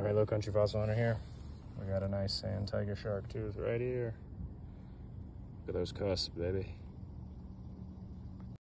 All right, low country fossil hunter here. We got a nice sand tiger shark tooth right here. Look at those cusps, baby.